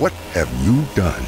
What have you done?